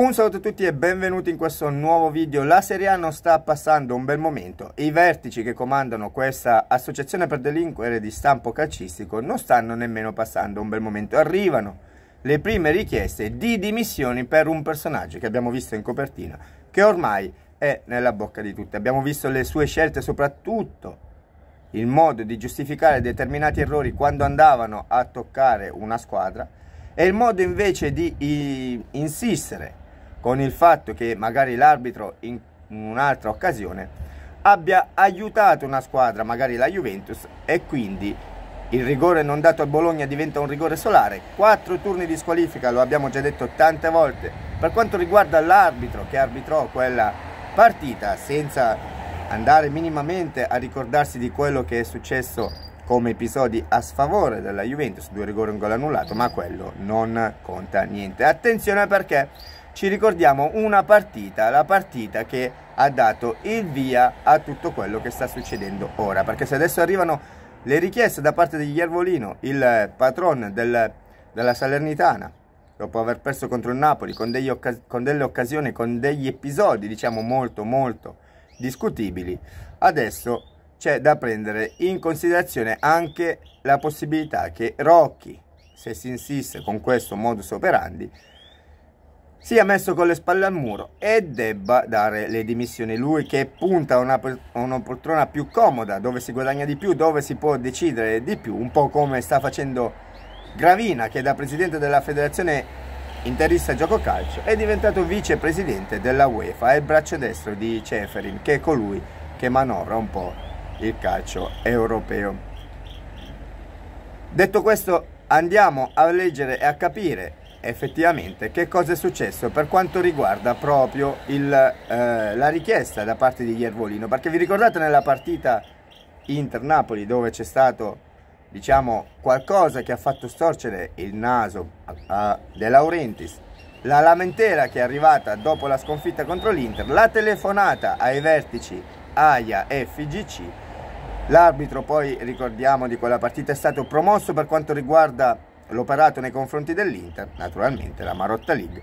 Un saluto a tutti e benvenuti in questo nuovo video. La Serie A non sta passando un bel momento. I vertici che comandano questa associazione per delinquere di stampo calcistico non stanno nemmeno passando un bel momento. Arrivano le prime richieste di dimissioni per un personaggio che abbiamo visto in copertina, che ormai è nella bocca di tutti. Abbiamo visto le sue scelte, soprattutto il modo di giustificare determinati errori quando andavano a toccare una squadra e il modo invece di insistere con il fatto che magari l'arbitro in un'altra occasione abbia aiutato una squadra, magari la Juventus, e quindi il rigore non dato al Bologna diventa un rigore solare. Quattro turni di squalifica, lo abbiamo già detto tante volte, per quanto riguarda l'arbitro che arbitrò quella partita senza andare minimamente a ricordarsi di quello che è successo come episodi a sfavore della Juventus, due rigori e un gol annullato, ma quello non conta niente. Attenzione perché ci ricordiamo una partita, la partita che ha dato il via a tutto quello che sta succedendo ora, perché se adesso arrivano le richieste da parte di Iervolino, il patron del, della Salernitana, dopo aver perso contro il Napoli con, con delle occasioni, con degli episodi diciamo molto molto discutibili, adesso c'è da prendere in considerazione anche la possibilità che Rocchi, se si insiste con questo modus operandi, sia messo con le spalle al muro e debba dare le dimissioni. Lui che punta a una, una, poltrona più comoda, dove si guadagna di più, dove si può decidere di più, un po' come sta facendo Gravina, che da presidente della federazione interista gioco calcio, è diventato vicepresidente della UEFA, è il braccio destro di Ceferin, che è colui che manovra un po' il calcio europeo. Detto questo, andiamo a leggere e a capire effettivamente che cosa è successo per quanto riguarda proprio il, eh, la richiesta da parte di Iervolino? Perché vi ricordate nella partita Inter-Napoli dove c'è stato diciamo qualcosa che ha fatto storcere il naso a, De Laurentiis? La lamentela che è arrivata dopo la sconfitta contro l'Inter la telefonata ai vertici AIA e FGC l'arbitro poi ricordiamo di quella partita è stato promosso per quanto riguarda l'operato nei confronti dell'Inter, naturalmente la Marotta League,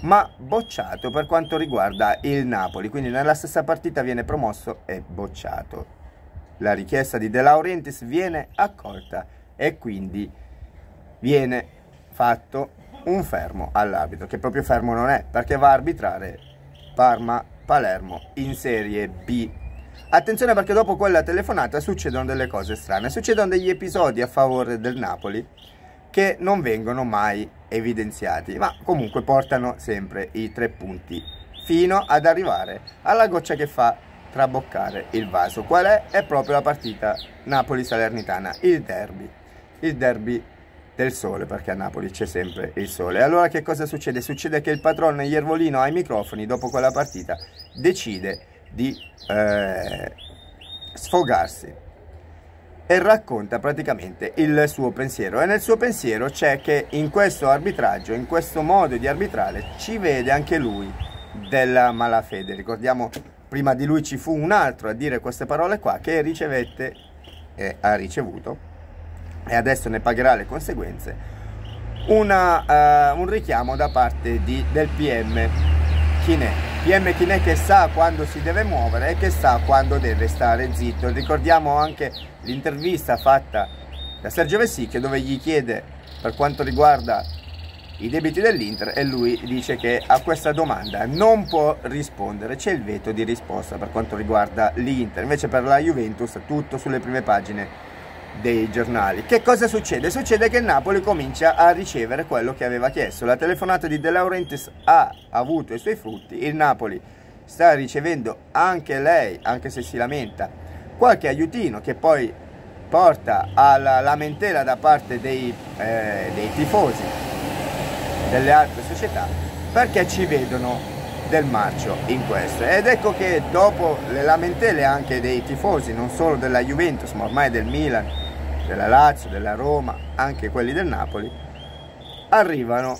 ma bocciato per quanto riguarda il Napoli, quindi nella stessa partita viene promosso e bocciato. La richiesta di De Laurentiis viene accolta e quindi viene fatto un fermo all'arbitro, che proprio fermo non è, perché va a arbitrare Parma-Palermo in Serie B. Attenzione perché dopo quella telefonata succedono delle cose strane, succedono degli episodi a favore del Napoli che non vengono mai evidenziati, ma comunque portano sempre i tre punti fino ad arrivare alla goccia che fa traboccare il vaso. Qual è? È proprio la partita Napoli-Salernitana, il derby. Il derby del sole, perché a Napoli c'è sempre il sole. Allora che cosa succede? Succede che il patrono Iervolino ai microfoni, dopo quella partita, decide di eh, sfogarsi e racconta praticamente il suo pensiero e nel suo pensiero c'è che in questo arbitraggio, in questo modo di arbitrare ci vede anche lui della malafede. Ricordiamo prima di lui ci fu un altro a dire queste parole qua che ricevette e ha ricevuto e adesso ne pagherà le conseguenze una, uh, un richiamo da parte di, del PM Chinè PM Chinè che sa quando si deve muovere e che sa quando deve stare zitto. Ricordiamo anche l'intervista fatta da Sergio Vessicchio dove gli chiede per quanto riguarda i debiti dell'Inter e lui dice che a questa domanda. Non può rispondere, c'è il veto di risposta per quanto riguarda l'Inter, invece per la Juventus tutto sulle prime pagine dei giornali. Che cosa succede? Succede che il Napoli comincia a ricevere quello che aveva chiesto, la telefonata di De Laurentiis ha avuto i suoi frutti, il Napoli sta ricevendo anche lei, anche se si lamenta, qualche aiutino che poi porta alla lamentela da parte dei, eh, dei tifosi delle altre società perché ci vedono del marcio in questo ed ecco che dopo le lamentele anche dei tifosi non solo della Juventus ma ormai del Milan della Lazio, della Roma anche quelli del Napoli arrivano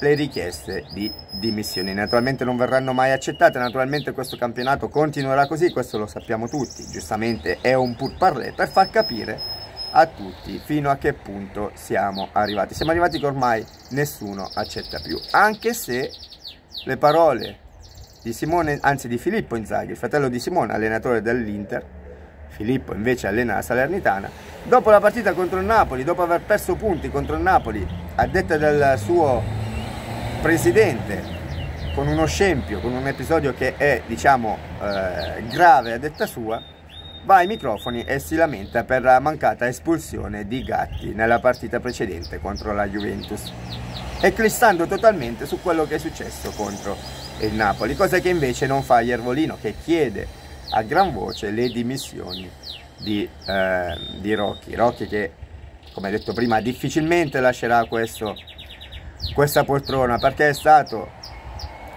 le richieste di dimissioni. Naturalmente non verranno mai accettate, naturalmente questo campionato continuerà così, questo lo sappiamo tutti, giustamente è un pur parler per far capire a tutti fino a che punto siamo arrivati. Siamo arrivati che ormai nessuno accetta più, anche se le parole di Simone, anzi di Filippo Inzaghi, fratello di Simone, allenatore dell'Inter, Filippo invece allena la Salernitana, dopo la partita contro il Napoli, dopo aver perso punti contro il Napoli, a detta del suo presidente, con uno scempio, con un episodio che è diciamo eh, grave a detta sua, va ai microfoni e si lamenta per la mancata espulsione di Gatti nella partita precedente contro la Juventus, eclissando totalmente su quello che è successo contro il Napoli, cosa che invece non fa Iervolino che chiede a gran voce le dimissioni di, eh, di Rocchi. Rocchi che, come detto prima, difficilmente lascerà questo, questa poltrona perché è stato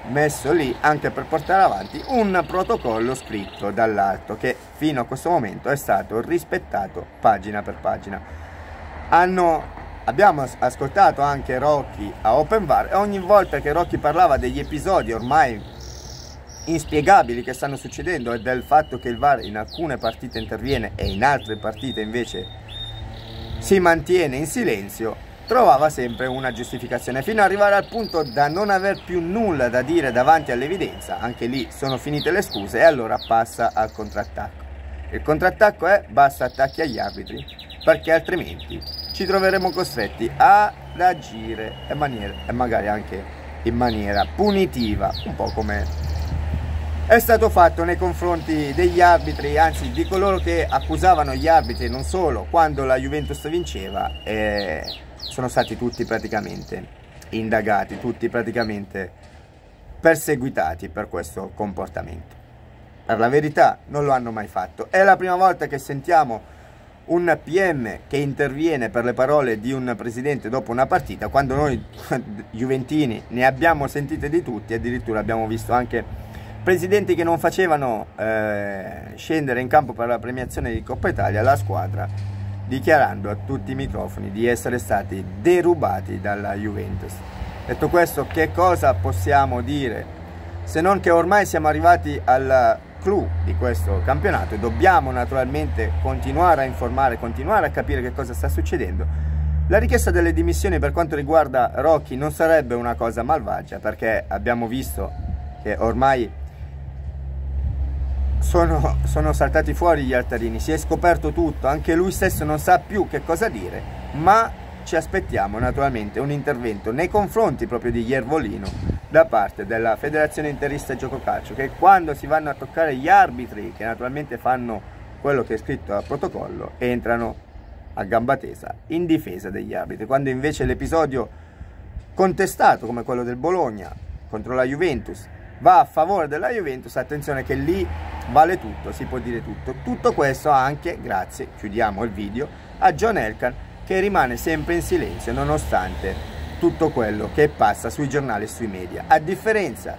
messo lì anche per portare avanti un protocollo scritto dall'alto che fino a questo momento è stato rispettato pagina per pagina. Hanno, abbiamo ascoltato anche Rocky a Open Bar e ogni volta che Rocky parlava degli episodi ormai inspiegabili che stanno succedendo e del fatto che il VAR in alcune partite interviene e in altre partite invece si mantiene in silenzio, trovava sempre una giustificazione fino ad arrivare al punto da non aver più nulla da dire davanti all'evidenza, anche lì sono finite le scuse e allora passa al contrattacco. Il contrattacco è basta attacchi agli arbitri perché altrimenti ci troveremo costretti ad agire in maniera, e magari anche in maniera punitiva, un po' come è stato fatto nei confronti degli arbitri, anzi di coloro che accusavano gli arbitri non solo quando la Juventus vinceva, eh, sono stati tutti praticamente indagati, tutti praticamente perseguitati per questo comportamento. Per la verità non lo hanno mai fatto. È la prima volta che sentiamo un PM che interviene per le parole di un presidente dopo una partita, quando noi Juventini ne abbiamo sentite di tutti, addirittura abbiamo visto anche presidenti che non facevano eh, scendere in campo per la premiazione di Coppa Italia la squadra dichiarando a tutti i microfoni di essere stati derubati dalla Juventus. Detto questo, che cosa possiamo dire? Se non che ormai siamo arrivati al clou di questo campionato e dobbiamo naturalmente continuare a informare, continuare a capire che cosa sta succedendo. La richiesta delle dimissioni per quanto riguarda Rocchi non sarebbe una cosa malvagia perché abbiamo visto che ormai sono, sono, saltati fuori gli altarini, si è scoperto tutto, anche lui stesso non sa più che cosa dire, ma ci aspettiamo naturalmente un intervento nei confronti proprio di Iervolino da parte della Federazione Interista Gioco Calcio, che quando si vanno a toccare gli arbitri, che naturalmente fanno quello che è scritto al protocollo, entrano a gamba tesa in difesa degli arbitri, quando invece l'episodio contestato come quello del Bologna contro la Juventus va a favore della Juventus, attenzione che lì vale tutto, si può dire tutto. Tutto questo anche grazie, chiudiamo il video, a John Elkan che rimane sempre in silenzio nonostante tutto quello che passa sui giornali e sui media. A differenza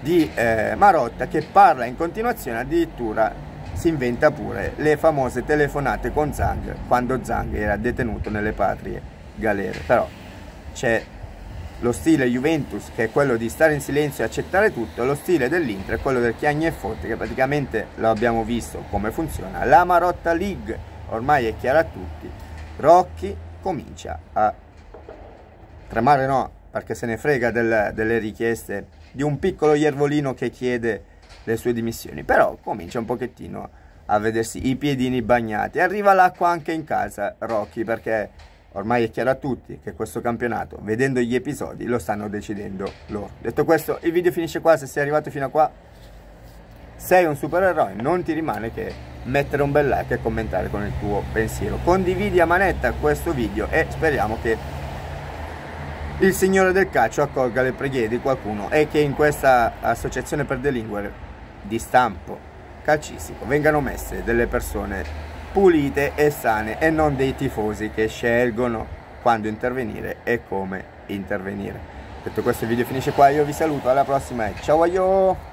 di eh, Marotta che parla in continuazione, addirittura si inventa pure le famose telefonate con Zang quando Zang era detenuto nelle patrie galere. Però c'è lo stile Juventus che è quello di stare in silenzio e accettare tutto, lo stile dell'Inter è quello del chiagni e forte che praticamente lo abbiamo visto come funziona. La Marotta League ormai è chiara a tutti, Rocchi comincia a tremare no, perché se ne frega del, delle richieste di un piccolo Iervolino che chiede le sue dimissioni, però comincia un pochettino a vedersi i piedini bagnati, arriva l'acqua anche in casa Rocchi perché Ormai è chiaro a tutti che questo campionato, vedendo gli episodi, lo stanno decidendo loro. Detto questo, il video finisce qua, se sei arrivato fino a qua, sei un supereroe, non ti rimane che mettere un bel like e commentare con il tuo pensiero. Condividi a manetta questo video e speriamo che il signore del calcio accolga le preghiere di qualcuno e che in questa associazione per delinquere di stampo calcistico vengano messe delle persone pulite e sane e non dei tifosi che scelgono quando intervenire e come intervenire. Detto questo il video finisce qua, io vi saluto, alla prossima e ciao a io!